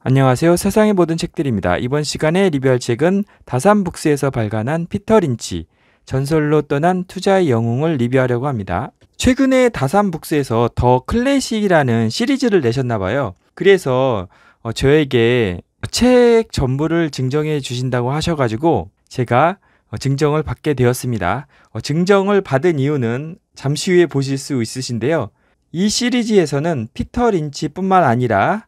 안녕하세요. 세상의 모든 책들입니다. 이번 시간에 리뷰할 책은 다산북스에서 발간한 피터 린치, 전설로 떠난 투자의 영웅을 리뷰하려고 합니다. 최근에 다산북스에서 더 클래식이라는 시리즈를 내셨나 봐요. 그래서 어, 저에게 책 전부를 증정해 주신다고 하셔가지고 제가 어, 증정을 받게 되었습니다. 어, 증정을 받은 이유는 잠시 후에 보실 수 있으신데요. 이 시리즈에서는 피터 린치뿐만 아니라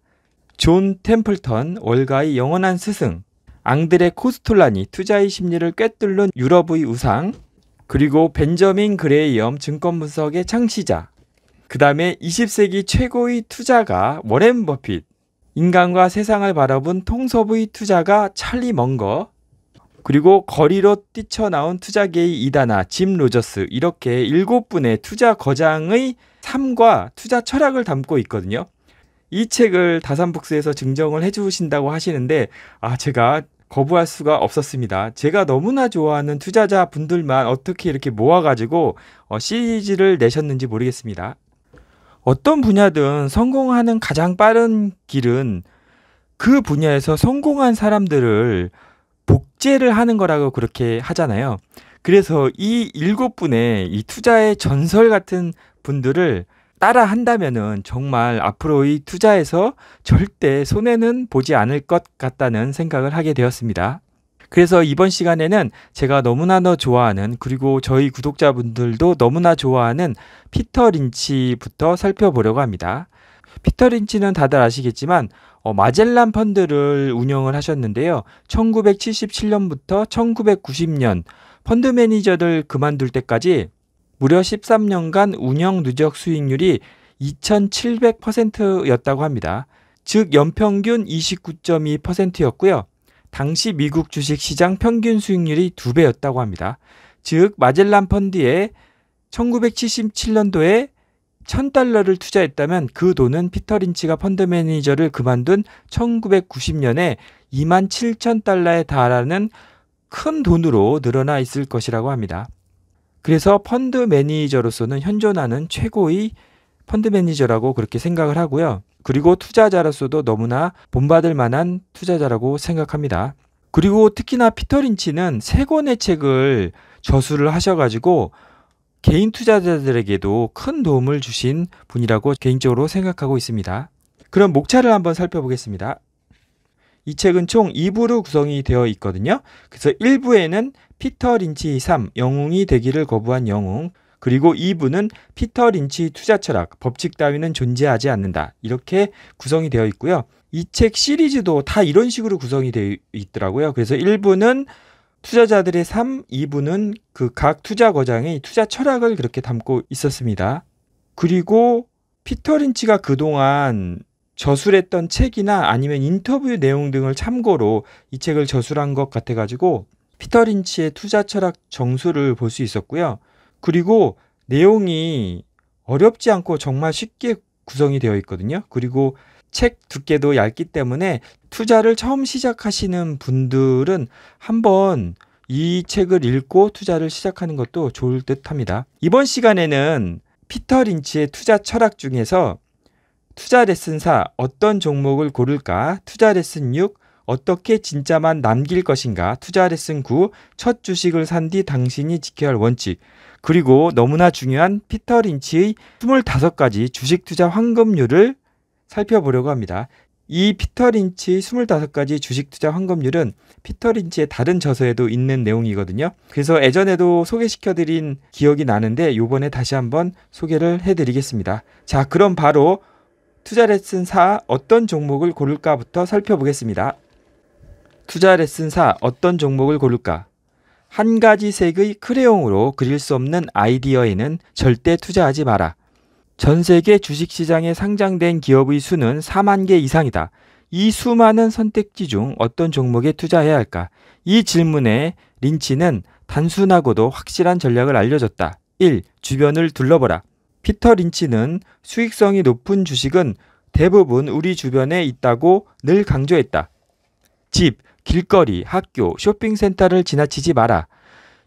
존 템플턴, 월가의 영원한 스승, 앙드레 코스톨라니 투자의 심리를 꿰뚫는 유럽의 우상, 그리고 벤저민 그레이엄 증권 분석의 창시자, 그 다음에 20세기 최고의 투자가 워렌 버핏, 인간과 세상을 바라본 통섭의 투자가 찰리 멍거, 그리고 거리로 뛰쳐나온 투자계의 이단아 짐 로저스 이렇게 일곱 분의 투자 거장의 삶과 투자 철학을 담고 있거든요. 이 책을 다산북스에서 증정을 해주신다고 하시는데 아 제가 거부할 수가 없었습니다. 제가 너무나 좋아하는 투자자 분들만 어떻게 이렇게 모아가지고 어, 시리즈를 내셨는지 모르겠습니다. 어떤 분야든 성공하는 가장 빠른 길은 그 분야에서 성공한 사람들을 복제를 하는 거라고 그렇게 하잖아요. 그래서 이 일곱 분의 이 투자의 전설 같은 분들을 따라 한다면은 정말 앞으로의 투자에서 절대 손해는 보지 않을 것 같다는 생각을 하게 되었습니다. 그래서 이번 시간에는 제가 너무나도 좋아하는 그리고 저희 구독자분들도 너무나 좋아하는 피터 린치부터 살펴보려고 합니다. 피터 린치는 다들 아시겠지만 어, 마젤란 펀드를 운영을 하셨는데요. 1977년부터 1990년 펀드 매니저들 그만둘 때까지 무려 13년간 운영 누적 수익률이 2700%였다고 합니다. 즉 연평균 29.2%였고요. 당시 미국 주식 시장 평균 수익률이 2배였다고 합니다. 즉 마젤란 펀드에 1977년도에 1000달러를 투자했다면 그 돈은 피터 린치가 펀드 매니저를 그만둔 1990년에 2만 7천 달러에 달하는 큰 돈으로 늘어나 있을 것이라고 합니다. 그래서 펀드 매니저로서는 현존하는 최고의 펀드 매니저라고 그렇게 생각을 하고요. 그리고 투자자로서도 너무나 본받을 만한 투자자라고 생각합니다. 그리고 특히나 피터 린치는 세 권의 책을 저술을 하셔가지고 개인 투자자들에게도 큰 도움을 주신 분이라고 개인적으로 생각하고 있습니다. 그럼 목차를 한번 살펴보겠습니다. 이 책은 총 2부로 구성이 되어 있거든요. 그래서 1부에는 피터 린치 3, 영웅이 되기를 거부한 영웅, 그리고 2부는 피터 린치 투자 철학, 법칙 따위는 존재하지 않는다. 이렇게 구성이 되어 있고요. 이 책 시리즈도 다 이런 식으로 구성이 되어 있더라고요. 그래서 1부는 투자자들의 삶, 2부는 그 각 투자 거장의 투자 철학을 그렇게 담고 있었습니다. 그리고 피터 린치가 그동안 저술했던 책이나 아니면 인터뷰 내용 등을 참고로 이 책을 저술한 것 같아가지고 피터 린치의 투자 철학 정수를 볼 수 있었고요. 그리고 내용이 어렵지 않고 정말 쉽게 구성이 되어 있거든요. 그리고 책 두께도 얇기 때문에 투자를 처음 시작하시는 분들은 한번 이 책을 읽고 투자를 시작하는 것도 좋을 듯 합니다. 이번 시간에는 피터 린치의 투자 철학 중에서 투자 레슨 4 어떤 종목을 고를까? 투자 레슨 6 어떻게 진짜만 남길 것인가? 투자 레슨 9 첫 주식을 산 뒤 당신이 지켜야 할 원칙 그리고 너무나 중요한 피터 린치의 25가지 주식 투자 황금률을 살펴보려고 합니다. 이 피터 린치 25가지 주식 투자 황금률은 피터 린치의 다른 저서에도 있는 내용이거든요. 그래서 예전에도 소개시켜 드린 기억이 나는데 요번에 다시 한번 소개를 해 드리겠습니다. 자, 그럼 바로 투자 레슨 4 어떤 종목을 고를까부터 살펴보겠습니다. 투자 레슨 4 어떤 종목을 고를까? 한 가지 색의 크레용으로 그릴 수 없는 아이디어에는 절대 투자하지 마라. 전 세계 주식시장에 상장된 기업의 수는 4만 개 이상이다. 이 수많은 선택지 중 어떤 종목에 투자해야 할까? 이 질문에 린치는 단순하고도 확실한 전략을 알려줬다. 1. 주변을 둘러보라. 피터 린치는 수익성이 높은 주식은 대부분 우리 주변에 있다고 늘 강조했다. 집, 길거리, 학교, 쇼핑센터를 지나치지 마라.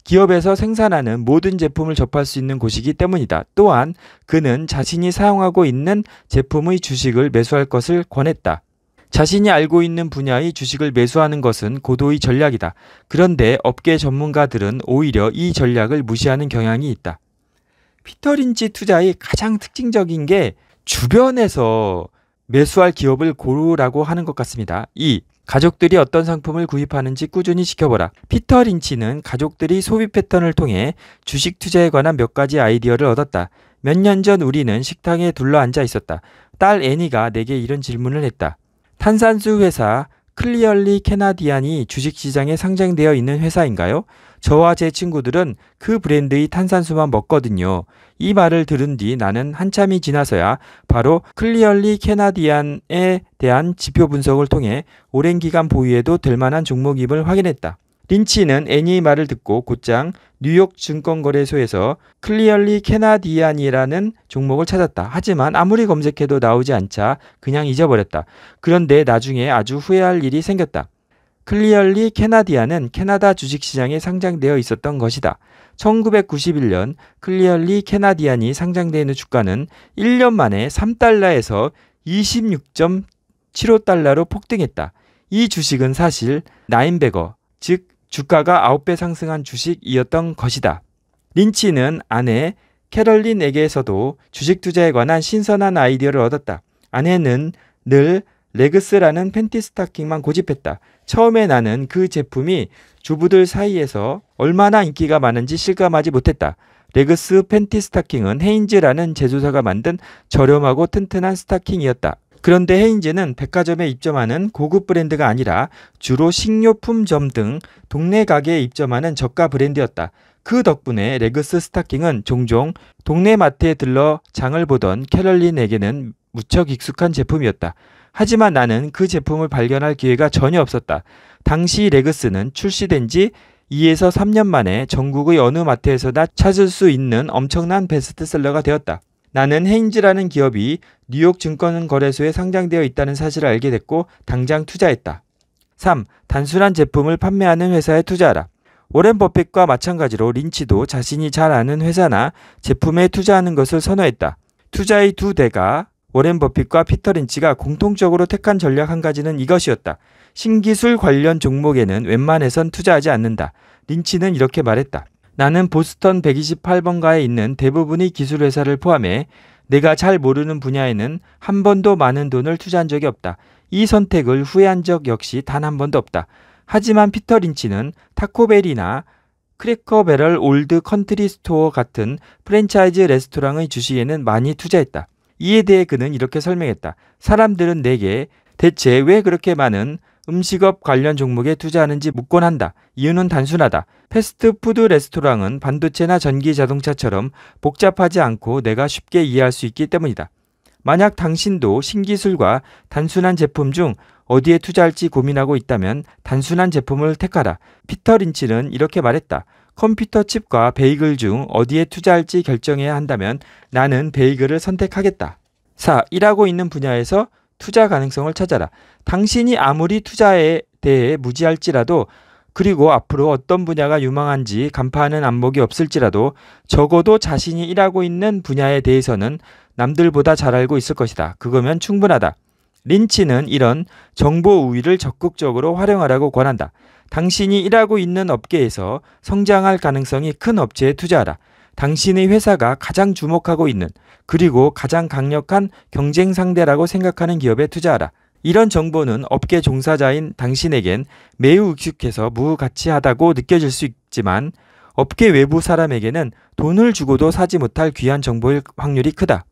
기업에서 생산하는 모든 제품을 접할 수 있는 곳이기 때문이다. 또한 그는 자신이 사용하고 있는 제품의 주식을 매수할 것을 권했다. 자신이 알고 있는 분야의 주식을 매수하는 것은 고도의 전략이다. 그런데 업계 전문가들은 오히려 이 전략을 무시하는 경향이 있다. 피터 린치 투자의 가장 특징적인 게 주변에서 매수할 기업을 고르라고 하는 것 같습니다. 2. 가족들이 어떤 상품을 구입하는지 꾸준히 지켜보라. 피터 린치는 가족들이 소비 패턴을 통해 주식 투자에 관한 몇 가지 아이디어를 얻었다. 몇 년 전 우리는 식당에 둘러앉아 있었다. 딸 애니가 내게 이런 질문을 했다. 탄산수 회사 클리얼리 캐나디안이 주식시장에 상장되어 있는 회사인가요? 저와 제 친구들은 그 브랜드의 탄산수만 먹거든요. 이 말을 들은 뒤 나는 한참이 지나서야 바로 클리얼리 캐나디안에 대한 지표 분석을 통해 오랜 기간 보유해도 될 만한 종목임을 확인했다. 린치는 애니의 말을 듣고 곧장 뉴욕 증권거래소에서 클리얼리 캐나디안이라는 종목을 찾았다. 하지만 아무리 검색해도 나오지 않자 그냥 잊어버렸다. 그런데 나중에 아주 후회할 일이 생겼다. 클리얼리 캐나디안은 캐나다 주식시장에 상장되어 있었던 것이다. 1991년 클리얼리 캐나디안이 상장되는 주가는 1년 만에 3달러에서 26.75달러로 폭등했다. 이 주식은 사실 nine bagger, 즉 주가가 9배 상승한 주식이었던 것이다. 린치는 아내 캐럴린에게서도 주식 투자에 관한 신선한 아이디어를 얻었다. 아내는 늘 레그스라는 팬티 스타킹만 고집했다. 처음에 나는 그 제품이 주부들 사이에서 얼마나 인기가 많은지 실감하지 못했다. 레그스 팬티 스타킹은 헤인즈라는 제조사가 만든 저렴하고 튼튼한 스타킹이었다. 그런데 헤인즈는 백화점에 입점하는 고급 브랜드가 아니라 주로 식료품점 등 동네 가게에 입점하는 저가 브랜드였다. 그 덕분에 레그스 스타킹은 종종 동네 마트에 들러 장을 보던 캐럴린에게는 무척 익숙한 제품이었다. 하지만 나는 그 제품을 발견할 기회가 전혀 없었다. 당시 레그스는 출시된 지 2에서 3년 만에 전국의 어느 마트에서나 찾을 수 있는 엄청난 베스트셀러가 되었다. 나는 헤인즈라는 기업이 뉴욕 증권거래소에 상장되어 있다는 사실을 알게 됐고 당장 투자했다. 3. 단순한 제품을 판매하는 회사에 투자하라. 오렌 버핏과 마찬가지로 린치도 자신이 잘 아는 회사나 제품에 투자하는 것을 선호했다. 투자의 두 대가 오렌 버핏과 피터 린치가 공통적으로 택한 전략 한 가지는 이것이었다. 신기술 관련 종목에는 웬만해선 투자하지 않는다. 린치는 이렇게 말했다. 나는 보스턴 128번가에 있는 대부분의 기술회사를 포함해 내가 잘 모르는 분야에는 한 번도 많은 돈을 투자한 적이 없다. 이 선택을 후회한 적 역시 단 한 번도 없다. 하지만 피터 린치는 타코벨이나 크래커 베럴 올드 컨트리 스토어 같은 프랜차이즈 레스토랑의 주식에는 많이 투자했다. 이에 대해 그는 이렇게 설명했다. 사람들은 내게 대체 왜 그렇게 많은 음식업 관련 종목에 투자하는지 묻곤 한다. 이유는 단순하다. 패스트푸드 레스토랑은 반도체나 전기 자동차처럼 복잡하지 않고 내가 쉽게 이해할 수 있기 때문이다. 만약 당신도 신기술과 단순한 제품 중 어디에 투자할지 고민하고 있다면 단순한 제품을 택하라. 피터 린치는 이렇게 말했다. 컴퓨터 칩과 베이글 중 어디에 투자할지 결정해야 한다면 나는 베이글을 선택하겠다. 4. 일하고 있는 분야에서 투자 가능성을 찾아라. 당신이 아무리 투자에 대해 무지할지라도 그리고 앞으로 어떤 분야가 유망한지 간파하는 안목이 없을지라도 적어도 자신이 일하고 있는 분야에 대해서는 남들보다 잘 알고 있을 것이다. 그거면 충분하다. 린치는 이런 정보 우위를 적극적으로 활용하라고 권한다. 당신이 일하고 있는 업계에서 성장할 가능성이 큰 업체에 투자하라. 당신의 회사가 가장 주목하고 있는 그리고 가장 강력한 경쟁 상대라고 생각하는 기업에 투자하라. 이런 정보는 업계 종사자인 당신에겐 매우 익숙해서 무가치하다고 느껴질 수 있지만 업계 외부 사람에게는 돈을 주고도 사지 못할 귀한 정보일 확률이 크다.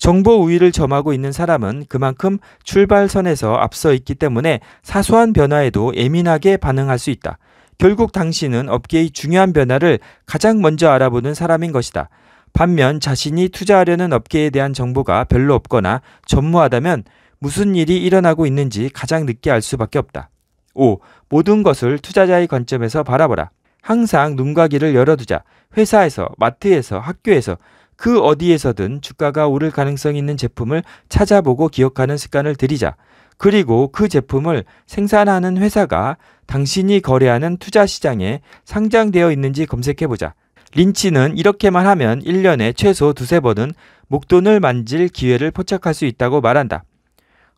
정보 우위를 점하고 있는 사람은 그만큼 출발선에서 앞서 있기 때문에 사소한 변화에도 예민하게 반응할 수 있다. 결국 당신은 업계의 중요한 변화를 가장 먼저 알아보는 사람인 것이다. 반면 자신이 투자하려는 업계에 대한 정보가 별로 없거나 전무하다면 무슨 일이 일어나고 있는지 가장 늦게 알 수밖에 없다. 5. 모든 것을 투자자의 관점에서 바라보라. 항상 눈과 귀를 열어두자. 회사에서, 마트에서, 학교에서, 그 어디에서든 주가가 오를 가능성이 있는 제품을 찾아보고 기억하는 습관을 들이자. 그리고 그 제품을 생산하는 회사가 당신이 거래하는 투자 시장에 상장되어 있는지 검색해보자. 린치는 이렇게만 하면 1년에 최소 두세 번은 목돈을 만질 기회를 포착할 수 있다고 말한다.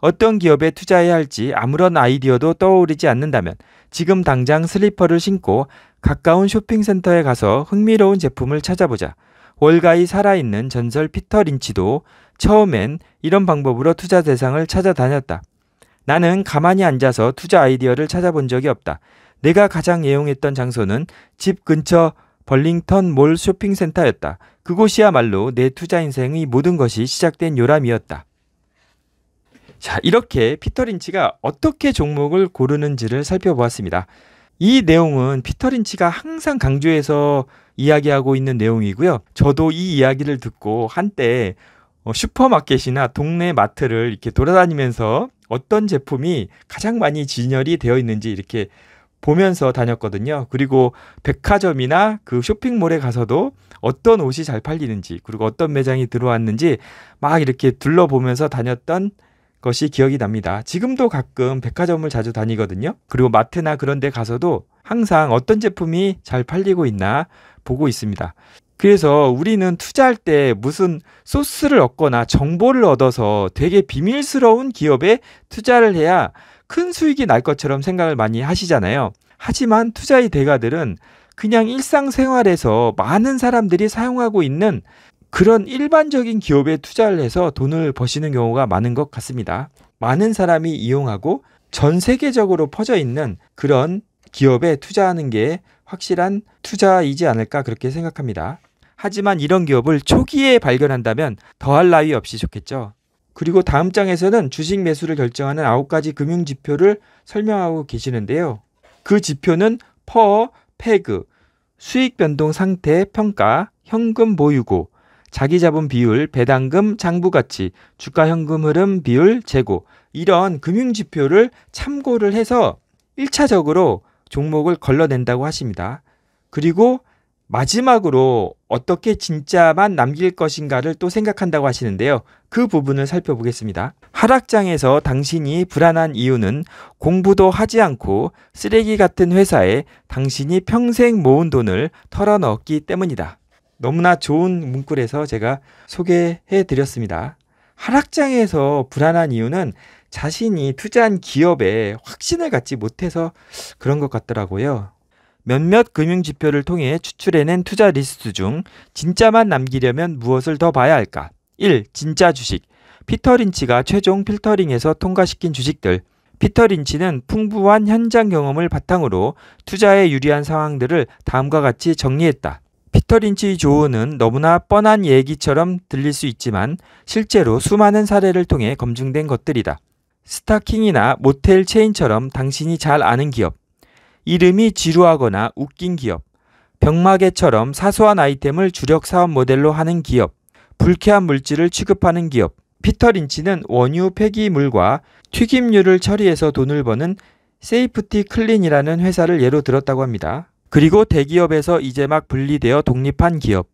어떤 기업에 투자해야 할지 아무런 아이디어도 떠오르지 않는다면 지금 당장 슬리퍼를 신고 가까운 쇼핑센터에 가서 흥미로운 제품을 찾아보자. 월가의 살아있는 전설 피터 린치도 처음엔 이런 방법으로 투자 대상을 찾아다녔다. 나는 가만히 앉아서 투자 아이디어를 찾아본 적이 없다. 내가 가장 애용했던 장소는 집 근처 벌링턴 몰 쇼핑센터였다. 그곳이야말로 내 투자 인생의 모든 것이 시작된 요람이었다. 자, 이렇게 피터 린치가 어떻게 종목을 고르는지를 살펴보았습니다. 이 내용은 피터 린치가 항상 강조해서 이야기하고 있는 내용이고요. 저도 이 이야기를 듣고 한때 어, 슈퍼마켓이나 동네 마트를 이렇게 돌아다니면서 어떤 제품이 가장 많이 진열이 되어 있는지 이렇게 보면서 다녔거든요. 그리고 백화점이나 그 쇼핑몰에 가서도 어떤 옷이 잘 팔리는지 그리고 어떤 매장이 들어왔는지 막 이렇게 둘러보면서 다녔던 것이 기억이 납니다. 지금도 가끔 백화점을 자주 다니거든요. 그리고 마트나 그런 데 가서도 항상 어떤 제품이 잘 팔리고 있나 보고 있습니다. 그래서 우리는 투자할 때 무슨 소스를 얻거나 정보를 얻어서 되게 비밀스러운 기업에 투자를 해야 큰 수익이 날 것처럼 생각을 많이 하시잖아요. 하지만 투자의 대가들은 그냥 일상생활에서 많은 사람들이 사용하고 있는 그런 일반적인 기업에 투자를 해서 돈을 버시는 경우가 많은 것 같습니다. 많은 사람이 이용하고 전 세계적으로 퍼져 있는 그런 기업에 투자하는 게 확실한 투자이지 않을까 그렇게 생각합니다. 하지만 이런 기업을 초기에 발견한다면 더할 나위 없이 좋겠죠. 그리고 다음 장에서는 주식 매수를 결정하는 아홉 가지 금융 지표를 설명하고 계시는데요. 그 지표는 퍼, 페그, 수익 변동 상태 평가, 현금 보유고, 자기 자본 비율, 배당금, 장부 가치, 주가 현금 흐름 비율, 재고 이런 금융 지표를 참고를 해서 1차적으로 종목을 걸러낸다고 하십니다. 그리고 마지막으로 어떻게 진짜만 남길 것인가를 또 생각한다고 하시는데요. 그 부분을 살펴보겠습니다. 하락장에서 당신이 불안한 이유는 공부도 하지 않고 쓰레기 같은 회사에 당신이 평생 모은 돈을 털어넣었기 때문이다. 너무나 좋은 문구에서 제가 소개해 드렸습니다. 하락장에서 불안한 이유는 자신이 투자한 기업에 확신을 갖지 못해서 그런 것 같더라고요. 몇몇 금융 지표를 통해 추출해낸 투자 리스트 중 진짜만 남기려면 무엇을 더 봐야 할까? 1. 진짜 주식. 피터 린치가 최종 필터링에서 통과시킨 주식들. 피터 린치는 풍부한 현장 경험을 바탕으로 투자에 유리한 상황들을 다음과 같이 정리했다. 피터 린치의 조언은 너무나 뻔한 얘기처럼 들릴 수 있지만 실제로 수많은 사례를 통해 검증된 것들이다. 스타킹이나 모텔 체인처럼 당신이 잘 아는 기업, 이름이 지루하거나 웃긴 기업, 병마개처럼 사소한 아이템을 주력 사업 모델로 하는 기업, 불쾌한 물질을 취급하는 기업, 피터 린치는 원유 폐기물과 튀김유를 처리해서 돈을 버는 세이프티 클린이라는 회사를 예로 들었다고 합니다. 그리고 대기업에서 이제 막 분리되어 독립한 기업,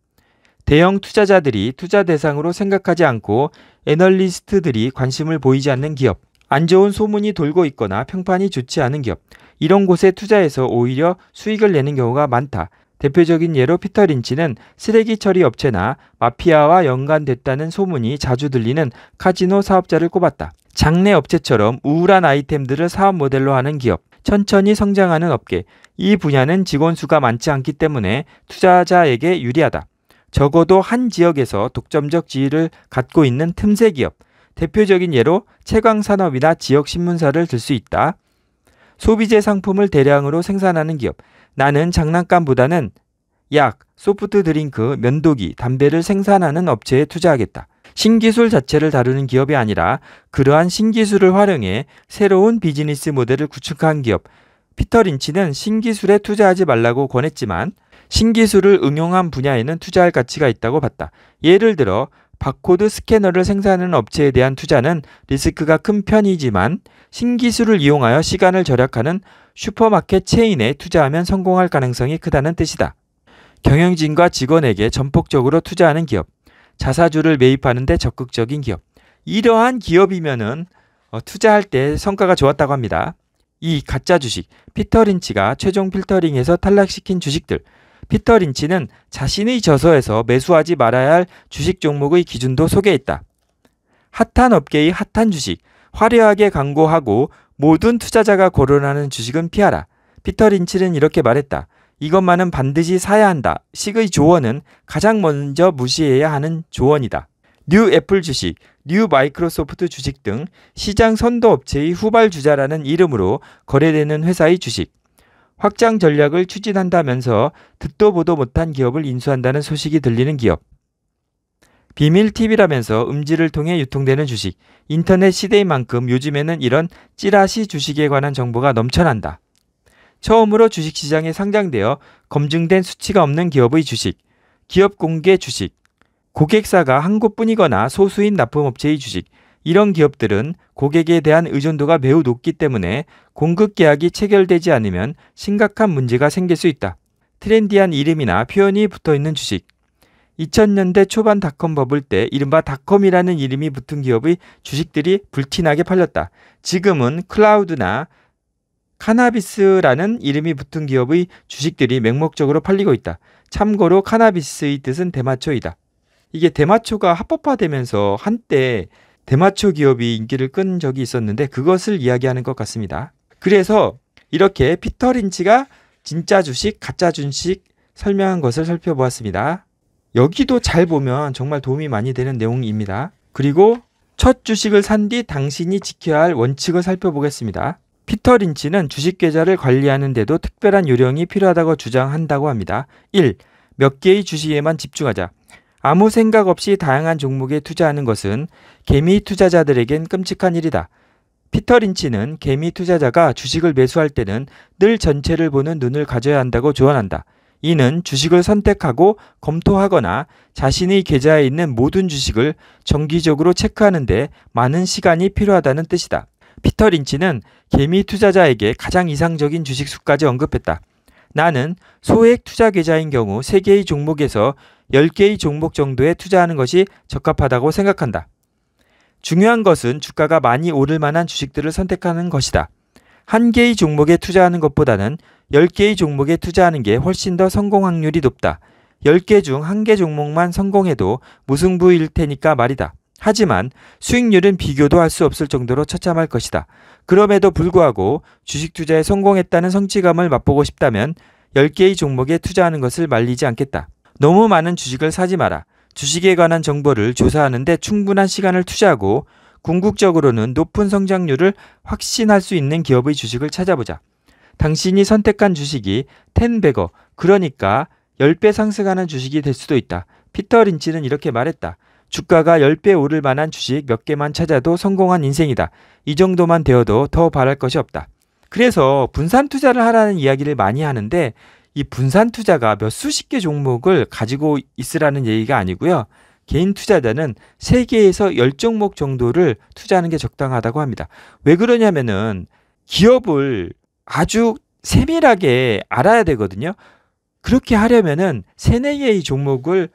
대형 투자자들이 투자 대상으로 생각하지 않고 애널리스트들이 관심을 보이지 않는 기업, 안 좋은 소문이 돌고 있거나 평판이 좋지 않은 기업, 이런 곳에 투자해서 오히려 수익을 내는 경우가 많다. 대표적인 예로 피터 린치는 쓰레기 처리 업체나 마피아와 연관됐다는 소문이 자주 들리는 카지노 사업자를 꼽았다. 장내 업체처럼 우울한 아이템들을 사업 모델로 하는 기업, 천천히 성장하는 업계, 이 분야는 직원 수가 많지 않기 때문에 투자자에게 유리하다. 적어도 한 지역에서 독점적 지위를 갖고 있는 틈새 기업, 대표적인 예로 채광산업이나 지역신문사를 들 수 있다. 소비재 상품을 대량으로 생산하는 기업. 나는 장난감보다는 약, 소프트 드링크, 면도기, 담배를 생산하는 업체에 투자하겠다. 신기술 자체를 다루는 기업이 아니라 그러한 신기술을 활용해 새로운 비즈니스 모델을 구축한 기업. 피터 린치는 신기술에 투자하지 말라고 권했지만 신기술을 응용한 분야에는 투자할 가치가 있다고 봤다. 예를 들어 바코드 스캐너를 생산하는 업체에 대한 투자는 리스크가 큰 편이지만 신기술을 이용하여 시간을 절약하는 슈퍼마켓 체인에 투자하면 성공할 가능성이 크다는 뜻이다. 경영진과 직원에게 전폭적으로 투자하는 기업, 자사주를 매입하는데 적극적인 기업. 이러한 기업이면은 어, 투자할 때 성과가 좋았다고 합니다. 이 가짜 주식, 피터 린치가 최종 필터링에서 탈락시킨 주식들, 피터 린치는 자신의 저서에서 매수하지 말아야 할 주식 종목의 기준도 소개했다. 핫한 업계의 핫한 주식, 화려하게 광고하고 모든 투자자가 거론하는 주식은 피하라. 피터 린치는 이렇게 말했다. 이것만은 반드시 사야 한다. 식의 조언은 가장 먼저 무시해야 하는 조언이다. 뉴 애플 주식, 뉴 마이크로소프트 주식 등 시장 선도 업체의 후발 주자라는 이름으로 거래되는 회사의 주식. 확장 전략을 추진한다면서 듣도 보도 못한 기업을 인수한다는 소식이 들리는 기업. 비밀 팁이라면서 음지를 통해 유통되는 주식. 인터넷 시대인 만큼 요즘에는 이런 찌라시 주식에 관한 정보가 넘쳐난다. 처음으로 주식시장에 상장되어 검증된 수치가 없는 기업의 주식. 기업 공개 주식. 고객사가 한 곳뿐이거나 소수인 납품업체의 주식. 이런 기업들은 고객에 대한 의존도가 매우 높기 때문에 공급 계약이 체결되지 않으면 심각한 문제가 생길 수 있다. 트렌디한 이름이나 표현이 붙어 있는 주식. 2000년대 초반 닷컴 버블 때 이른바 닷컴이라는 이름이 붙은 기업의 주식들이 불티나게 팔렸다. 지금은 클라우드나 카나비스라는 이름이 붙은 기업의 주식들이 맹목적으로 팔리고 있다. 참고로 카나비스의 뜻은 대마초이다. 이게 대마초가 합법화되면서 한때 대마초 기업이 인기를 끈 적이 있었는데 그것을 이야기하는 것 같습니다. 그래서 이렇게 피터 린치가 진짜 주식, 가짜 주식 설명한 것을 살펴보았습니다. 여기도 잘 보면 정말 도움이 많이 되는 내용입니다. 그리고 첫 주식을 산 뒤 당신이 지켜야 할 원칙을 살펴보겠습니다. 피터 린치는 주식 계좌를 관리하는데도 특별한 요령이 필요하다고 주장한다고 합니다. 1. 몇 개의 주식에만 집중하자. 아무 생각 없이 다양한 종목에 투자하는 것은 개미 투자자들에겐 끔찍한 일이다. 피터 린치는 개미 투자자가 주식을 매수할 때는 늘 전체를 보는 눈을 가져야 한다고 조언한다. 이는 주식을 선택하고 검토하거나 자신의 계좌에 있는 모든 주식을 정기적으로 체크하는데 많은 시간이 필요하다는 뜻이다. 피터 린치는 개미 투자자에게 가장 이상적인 주식 수까지 언급했다. 나는 소액 투자 계좌인 경우 3개의 종목에서 10개의 종목 정도에 투자하는 것이 적합하다고 생각한다. 중요한 것은 주가가 많이 오를 만한 주식들을 선택하는 것이다. 한 개의 종목에 투자하는 것보다는 10개의 종목에 투자하는 게 훨씬 더 성공 확률이 높다. 10개 중 한 개 종목만 성공해도 무승부일 테니까 말이다. 하지만 수익률은 비교도 할 수 없을 정도로 처참할 것이다. 그럼에도 불구하고 주식 투자에 성공했다는 성취감을 맛보고 싶다면 10개의 종목에 투자하는 것을 말리지 않겠다. 너무 많은 주식을 사지 마라. 주식에 관한 정보를 조사하는데 충분한 시간을 투자하고 궁극적으로는 높은 성장률을 확신할 수 있는 기업의 주식을 찾아보자. 당신이 선택한 주식이 10배거, 그러니까 10배 상승하는 주식이 될 수도 있다. 피터 린치는 이렇게 말했다. 주가가 10배 오를 만한 주식 몇 개만 찾아도 성공한 인생이다. 이 정도만 되어도 더 바랄 것이 없다. 그래서 분산 투자를 하라는 이야기를 많이 하는데 이 분산 투자가 몇 수십 개 종목을 가지고 있으라는 얘기가 아니고요. 개인 투자자는 3개에서 10종목 정도를 투자하는 게 적당하다고 합니다. 왜 그러냐면은 기업을 아주 세밀하게 알아야 되거든요. 그렇게 하려면은 세네 개의 종목을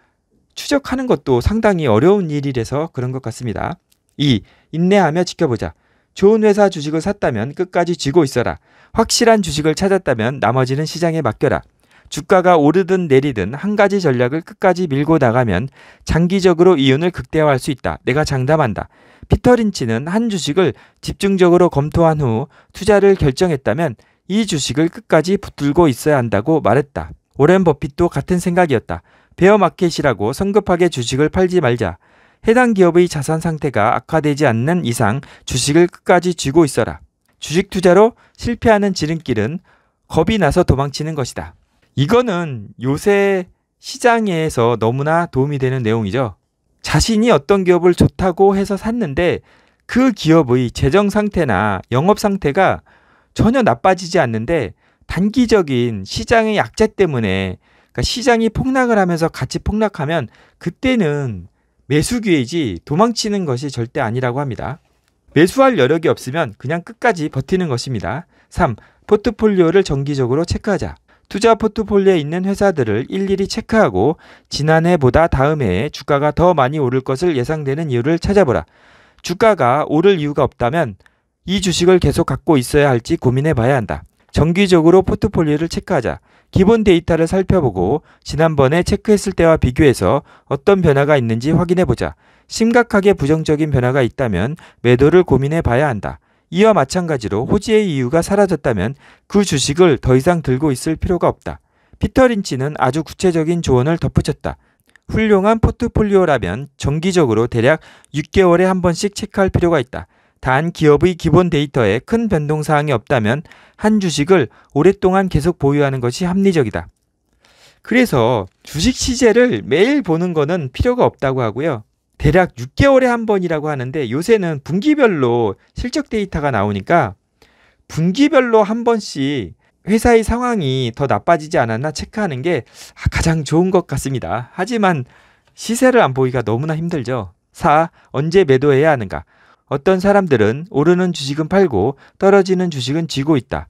추적하는 것도 상당히 어려운 일이라서 그런 것 같습니다. 2. 인내하며 지켜보자. 좋은 회사 주식을 샀다면 끝까지 쥐고 있어라. 확실한 주식을 찾았다면 나머지는 시장에 맡겨라. 주가가 오르든 내리든 한 가지 전략을 끝까지 밀고 나가면 장기적으로 이윤을 극대화할 수 있다. 내가 장담한다. 피터 린치는 한 주식을 집중적으로 검토한 후 투자를 결정했다면 이 주식을 끝까지 붙들고 있어야 한다고 말했다. 오렌 버핏도 같은 생각이었다. 베어마켓이라고 성급하게 주식을 팔지 말자. 해당 기업의 자산 상태가 악화되지 않는 이상 주식을 끝까지 쥐고 있어라. 주식 투자로 실패하는 지름길은 겁이 나서 도망치는 것이다. 이거는 요새 시장에서 너무나 도움이 되는 내용이죠. 자신이 어떤 기업을 좋다고 해서 샀는데 그 기업의 재정 상태나 영업 상태가 전혀 나빠지지 않는데 단기적인 시장의 약재 때문에 그러니까 시장이 폭락을 하면서 같이 폭락하면 그때는 매수 기회이지 도망치는 것이 절대 아니라고 합니다. 매수할 여력이 없으면 그냥 끝까지 버티는 것입니다. 3. 포트폴리오를 정기적으로 체크하자. 투자 포트폴리오에 있는 회사들을 일일이 체크하고 지난해보다 다음 해에 주가가 더 많이 오를 것을 예상되는 이유를 찾아보라. 주가가 오를 이유가 없다면 이 주식을 계속 갖고 있어야 할지 고민해 봐야 한다. 정기적으로 포트폴리오를 체크하자. 기본 데이터를 살펴보고 지난번에 체크했을 때와 비교해서 어떤 변화가 있는지 확인해 보자. 심각하게 부정적인 변화가 있다면 매도를 고민해 봐야 한다. 이와 마찬가지로 호지의 이유가 사라졌다면 그 주식을 더 이상 들고 있을 필요가 없다. 피터 린치는 아주 구체적인 조언을 덧붙였다. 훌륭한 포트폴리오라면 정기적으로 대략 6개월에 한 번씩 체크할 필요가 있다. 단 기업의 기본 데이터에 큰 변동 사항이 없다면 한 주식을 오랫동안 계속 보유하는 것이 합리적이다. 그래서 주식 시제를 매일 보는 거는 필요가 없다고 하고요. 대략 6개월에 한 번이라고 하는데 요새는 분기별로 실적 데이터가 나오니까 분기별로 한 번씩 회사의 상황이 더 나빠지지 않았나 체크하는 게 가장 좋은 것 같습니다. 하지만 시세를 안 보기가 너무나 힘들죠. 4. 언제 매도해야 하는가? 어떤 사람들은 오르는 주식은 팔고 떨어지는 주식은 쥐고 있다.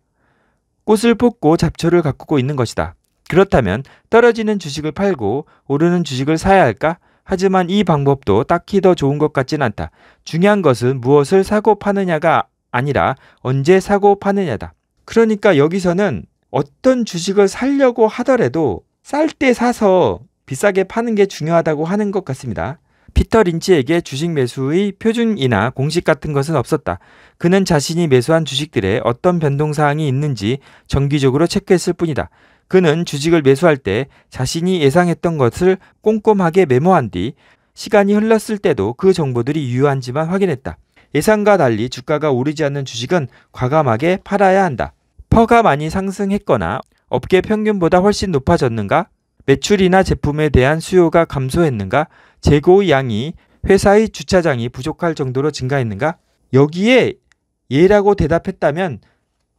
꽃을 뽑고 잡초를 가꾸고 있는 것이다. 그렇다면 떨어지는 주식을 팔고 오르는 주식을 사야 할까? 하지만 이 방법도 딱히 더 좋은 것 같진 않다. 중요한 것은 무엇을 사고 파느냐가 아니라 언제 사고 파느냐다. 그러니까 여기서는 어떤 주식을 살려고 하더라도 쌀 때 사서 비싸게 파는 게 중요하다고 하는 것 같습니다. 피터 린치에게 주식 매수의 표준이나 공식 같은 것은 없었다. 그는 자신이 매수한 주식들에 어떤 변동사항이 있는지 정기적으로 체크했을 뿐이다. 그는 주식을 매수할 때 자신이 예상했던 것을 꼼꼼하게 메모한 뒤 시간이 흘렀을 때도 그 정보들이 유효한지만 확인했다. 예상과 달리 주가가 오르지 않는 주식은 과감하게 팔아야 한다. PER가 많이 상승했거나 업계 평균보다 훨씬 높아졌는가? 매출이나 제품에 대한 수요가 감소했는가? 재고의 양이 회사의 주차장이 부족할 정도로 증가했는가? 여기에 예라고 대답했다면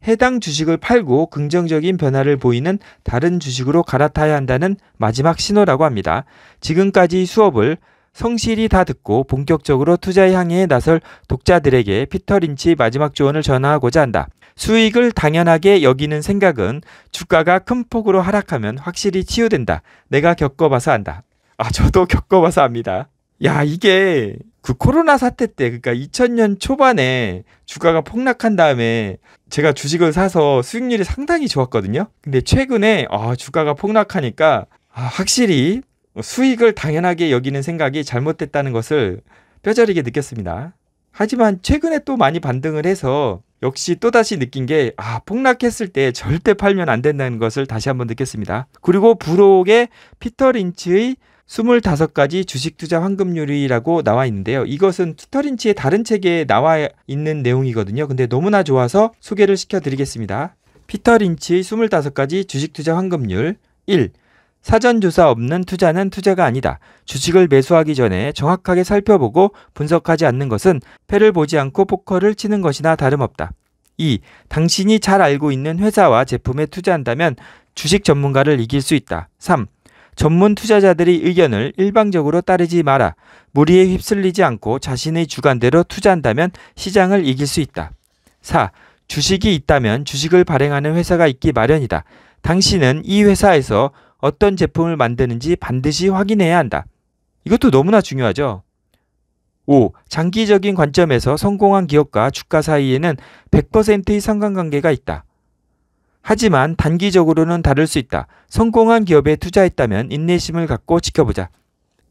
해당 주식을 팔고 긍정적인 변화를 보이는 다른 주식으로 갈아타야 한다는 마지막 신호라고 합니다. 지금까지 수업을 성실히 다 듣고 본격적으로 투자 향해에 나설 독자들에게 피터 린치 마지막 조언을 전하고자 한다. 수익을 당연하게 여기는 생각은 주가가 큰 폭으로 하락하면 확실히 치유된다. 내가 겪어봐서 안다. 아, 저도 겪어봐서 압니다. 야, 이게 그 코로나 사태 때, 그러니까 2000년 초반에 주가가 폭락한 다음에 제가 주식을 사서 수익률이 상당히 좋았거든요. 근데 최근에 아, 주가가 폭락하니까 아, 확실히 수익을 당연하게 여기는 생각이 잘못됐다는 것을 뼈저리게 느꼈습니다. 하지만 최근에 또 많이 반등을 해서 역시 또다시 느낀 게, 아, 폭락했을 때 절대 팔면 안 된다는 것을 다시 한번 느꼈습니다. 그리고 부록의 피터 린치의 25가지 주식 투자 황금률이라고 나와 있는데요. 이것은 피터 린치의 다른 책에 나와 있는 내용이거든요. 근데 너무나 좋아서 소개를 시켜 드리겠습니다. 피터 린치의 25가지 주식 투자 황금률 1. 사전 조사 없는 투자는 투자가 아니다. 주식을 매수하기 전에 정확하게 살펴보고 분석하지 않는 것은 패를 보지 않고 포커를 치는 것이나 다름없다. 2. 당신이 잘 알고 있는 회사와 제품에 투자한다면 주식 전문가를 이길 수 있다. 3. 전문 투자자들의 의견을 일방적으로 따르지 마라. 무리에 휩쓸리지 않고 자신의 주관대로 투자한다면 시장을 이길 수 있다. 4. 주식이 있다면 주식을 발행하는 회사가 있기 마련이다. 당신은 이 회사에서 어떤 제품을 만드는지 반드시 확인해야 한다. 이것도 너무나 중요하죠. 5. 장기적인 관점에서 성공한 기업과 주가 사이에는 100%의 상관관계가 있다. 하지만 단기적으로는 다를 수 있다. 성공한 기업에 투자했다면 인내심을 갖고 지켜보자.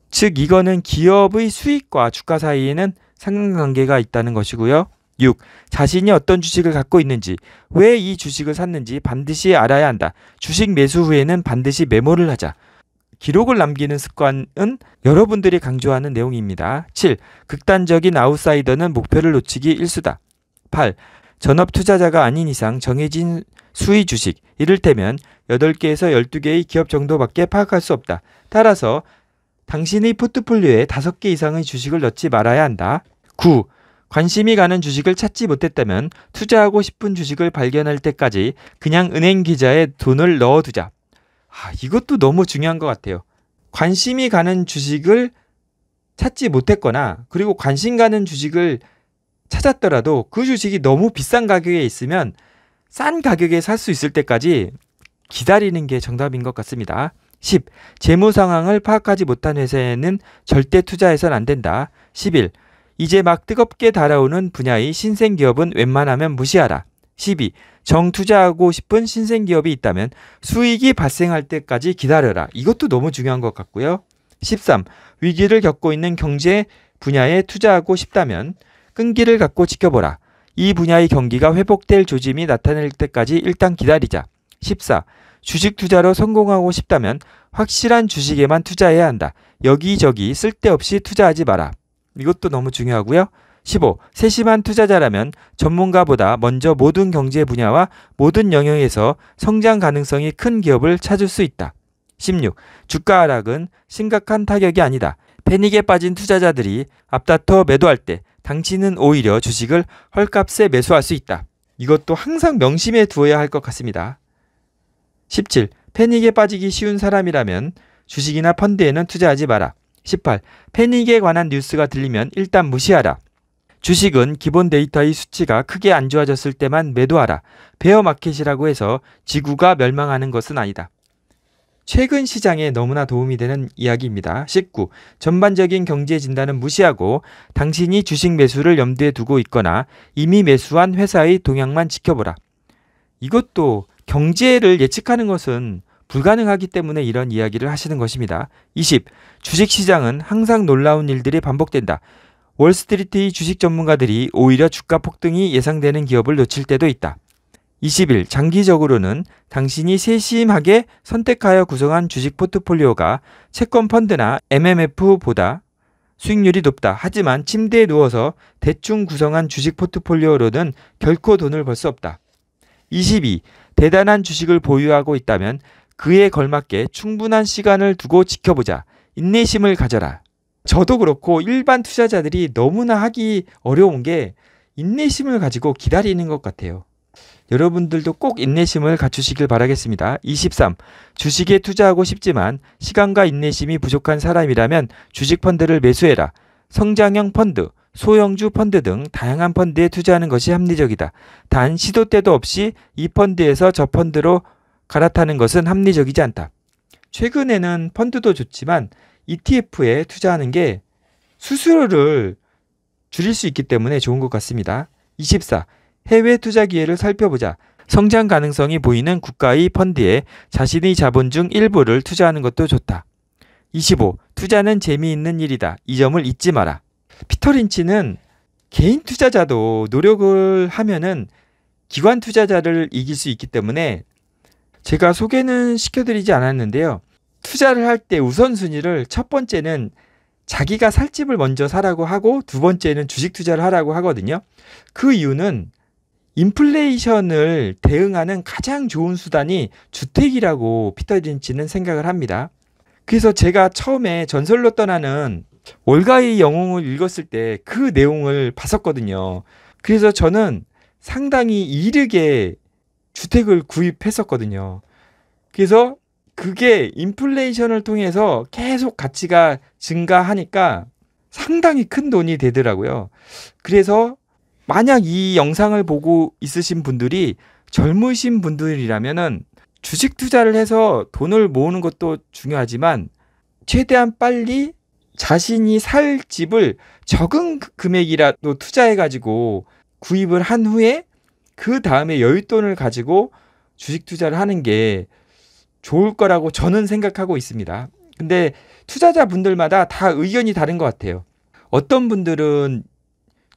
즉, 이거는 기업의 수익과 주가 사이에는 상관관계가 있다는 것이고요. 6. 자신이 어떤 주식을 갖고 있는지, 왜 이 주식을 샀는지 반드시 알아야 한다. 주식 매수 후에는 반드시 메모를 하자. 기록을 남기는 습관은 여러분들이 강조하는 내용입니다. 7. 극단적인 아웃사이더는 목표를 놓치기 일수다. 8. 전업 투자자가 아닌 이상 정해진 수의 주식, 이를테면 8개에서 12개의 기업 정도밖에 파악할 수 없다. 따라서 당신의 포트폴리오에 5개 이상의 주식을 넣지 말아야 한다. 9. 관심이 가는 주식을 찾지 못했다면 투자하고 싶은 주식을 발견할 때까지 그냥 은행 계좌에 돈을 넣어두자. 아, 이것도 너무 중요한 것 같아요. 관심이 가는 주식을 찾지 못했거나 그리고 관심 가는 주식을 찾았더라도 그 주식이 너무 비싼 가격에 있으면 싼 가격에 살 수 있을 때까지 기다리는 게 정답인 것 같습니다. 10. 재무 상황을 파악하지 못한 회사에는 절대 투자해서는 안 된다. 11. 이제 막 뜨겁게 달아오는 분야의 신생 기업은 웬만하면 무시하라. 12. 정 투자하고 싶은 신생 기업이 있다면 수익이 발생할 때까지 기다려라. 이것도 너무 중요한 것 같고요. 13. 위기를 겪고 있는 경제 분야에 투자하고 싶다면 끈기를 갖고 지켜보라. 이 분야의 경기가 회복될 조짐이 나타날 때까지 일단 기다리자. 14. 주식 투자로 성공하고 싶다면 확실한 주식에만 투자해야 한다. 여기저기 쓸데없이 투자하지 마라. 이것도 너무 중요하고요. 15. 세심한 투자자라면 전문가보다 먼저 모든 경제 분야와 모든 영역에서 성장 가능성이 큰 기업을 찾을 수 있다. 16. 주가 하락은 심각한 타격이 아니다. 패닉에 빠진 투자자들이 앞다퉈 매도할 때 당신은 오히려 주식을 헐값에 매수할 수 있다. 이것도 항상 명심해 두어야 할 것 같습니다. 17. 패닉에 빠지기 쉬운 사람이라면 주식이나 펀드에는 투자하지 마라. 18. 패닉에 관한 뉴스가 들리면 일단 무시하라. 주식은 기본 데이터의 수치가 크게 안 좋아졌을 때만 매도하라. 베어 마켓이라고 해서 지구가 멸망하는 것은 아니다. 최근 시장에 너무나 도움이 되는 이야기입니다. 19. 전반적인 경제 진단은 무시하고 당신이 주식 매수를 염두에 두고 있거나 이미 매수한 회사의 동향만 지켜보라. 이것도 경제를 예측하는 것은 불가능하기 때문에 이런 이야기를 하시는 것입니다. 20. 주식 시장은 항상 놀라운 일들이 반복된다. 월스트리트의 주식 전문가들이 오히려 주가 폭등이 예상되는 기업을 놓칠 때도 있다. 20일 장기적으로는 당신이 세심하게 선택하여 구성한 주식 포트폴리오가 채권 펀드나 MMF보다 수익률이 높다. 하지만 침대에 누워서 대충 구성한 주식 포트폴리오로는 결코 돈을 벌 수 없다. 22. 대단한 주식을 보유하고 있다면 그에 걸맞게 충분한 시간을 두고 지켜보자. 인내심을 가져라. 저도 그렇고 일반 투자자들이 너무나 하기 어려운 게 인내심을 가지고 기다리는 것 같아요. 여러분들도 꼭 인내심을 갖추시길 바라겠습니다. 23. 주식에 투자하고 싶지만 시간과 인내심이 부족한 사람이라면 주식 펀드를 매수해라. 성장형 펀드, 소형주 펀드 등 다양한 펀드에 투자하는 것이 합리적이다. 단 시도 때도 없이 이 펀드에서 저 펀드로 갈아타는 것은 합리적이지 않다. 최근에는 펀드도 좋지만 ETF에 투자하는 게 수수료를 줄일 수 있기 때문에 좋은 것 같습니다. 24. 해외 투자 기회를 살펴보자. 성장 가능성이 보이는 국가의 펀드에 자신의 자본 중 일부를 투자하는 것도 좋다. 25. 투자는 재미있는 일이다. 이 점을 잊지 마라. 피터 린치는 개인 투자자도 노력을 하면은 기관 투자자를 이길 수 있기 때문에 제가 소개는 시켜드리지 않았는데요. 투자를 할 때 우선순위를 첫 번째는 자기가 살 집을 먼저 사라고 하고 두 번째는 주식 투자를 하라고 하거든요. 그 이유는 인플레이션을 대응하는 가장 좋은 수단이 주택이라고 피터 린치는 생각을 합니다. 그래서 제가 처음에 전설로 떠나는 월가의 영웅을 읽었을 때 그 내용을 봤었거든요. 그래서 저는 상당히 이르게 주택을 구입했었거든요. 그래서 그게 인플레이션을 통해서 계속 가치가 증가하니까 상당히 큰 돈이 되더라고요. 그래서 만약 이 영상을 보고 있으신 분들이 젊으신 분들이라면은 주식 투자를 해서 돈을 모으는 것도 중요하지만 최대한 빨리 자신이 살 집을 적은 금액이라도 투자해 가지고 구입을 한 후에 그 다음에 여윳돈을 가지고 주식 투자를 하는 게 좋을 거라고 저는 생각하고 있습니다. 근데 투자자분들마다 다 의견이 다른 것 같아요. 어떤 분들은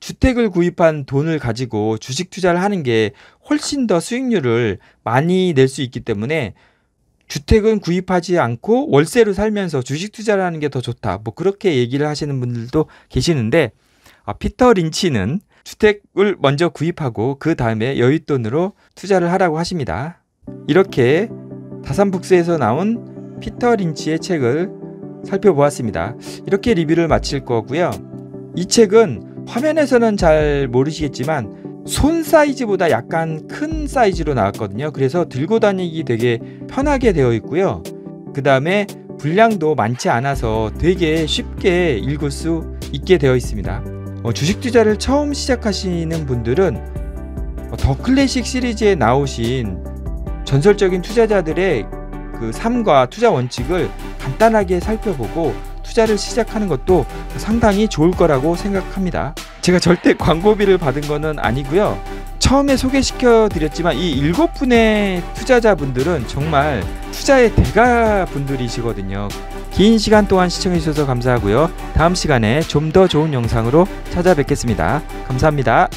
주택을 구입한 돈을 가지고 주식 투자를 하는 게 훨씬 더 수익률을 많이 낼 수 있기 때문에 주택은 구입하지 않고 월세로 살면서 주식 투자를 하는 게 더 좋다. 뭐 그렇게 얘기를 하시는 분들도 계시는데 아, 피터 린치는 주택을 먼저 구입하고 그 다음에 여윳돈으로 투자를 하라고 하십니다. 이렇게 다산북스에서 나온 피터 린치의 책을 살펴보았습니다. 이렇게 리뷰를 마칠 거고요. 이 책은 화면에서는 잘 모르시겠지만 손 사이즈보다 약간 큰 사이즈로 나왔거든요. 그래서 들고 다니기 되게 편하게 되어 있고요. 그 다음에 분량도 많지 않아서 되게 쉽게 읽을 수 있게 되어 있습니다. 어, 주식 투자를 처음 시작하시는 분들은 어, 더 클래식 시리즈에 나오신 전설적인 투자자들의 그 삶과 투자 원칙을 간단하게 살펴보고 투자를 시작하는 것도 상당히 좋을 거라고 생각합니다. 제가 절대 광고비를 받은 거는 아니고요. 처음에 소개시켜 드렸지만 이 일곱 분의 투자자분들은 정말 투자의 대가 분들이시거든요. 긴 시간 동안 시청해 주셔서 감사하고요. 다음 시간에 좀 더 좋은 영상으로 찾아뵙겠습니다. 감사합니다.